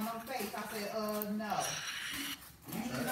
my face. I said, uh, no.